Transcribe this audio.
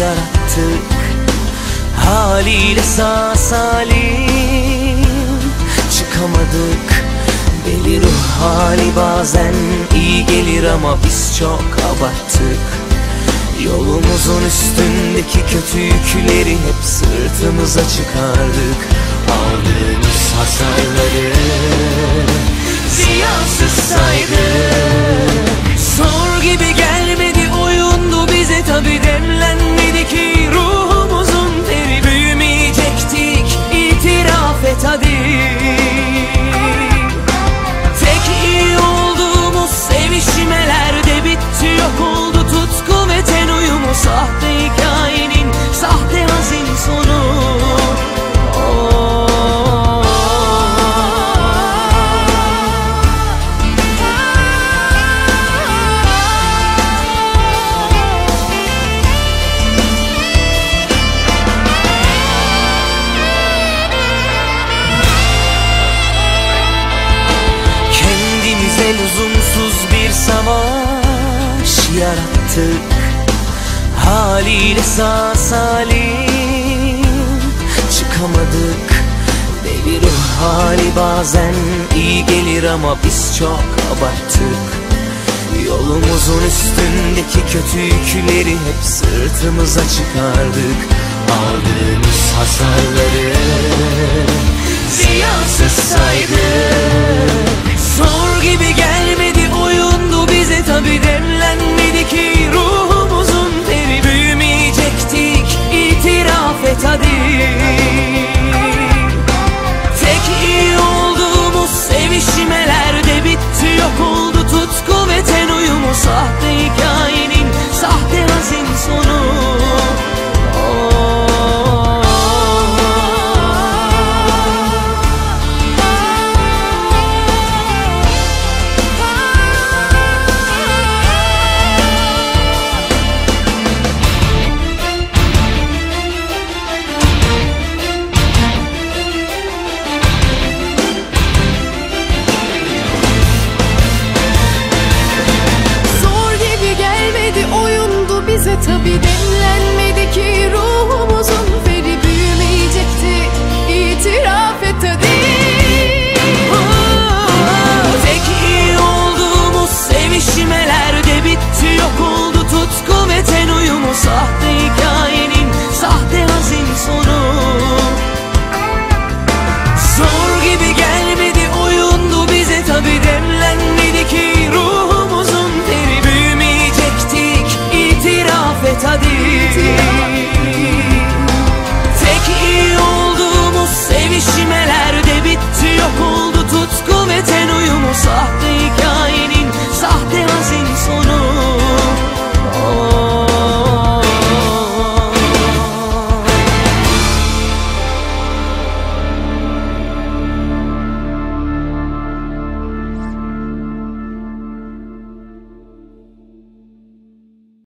yarattık. Haliyle sağ salim çıkamadık. Deli ruh hali bazen iyi gelir ama biz çok abarttık. Yolumuzun üstündeki kötü yükleri hep sırtımıza çıkardık. Aldığımız hasarları ziyansız saydık savaş yarattık. Haliyle sağ salim çıkamadık. Deli hali bazen iyi gelir ama biz çok abarttık. Yolumuzun üstündeki kötü yükleri hep sırtımıza çıkardık. Aldığımız hasarları ziyansız saydık be there.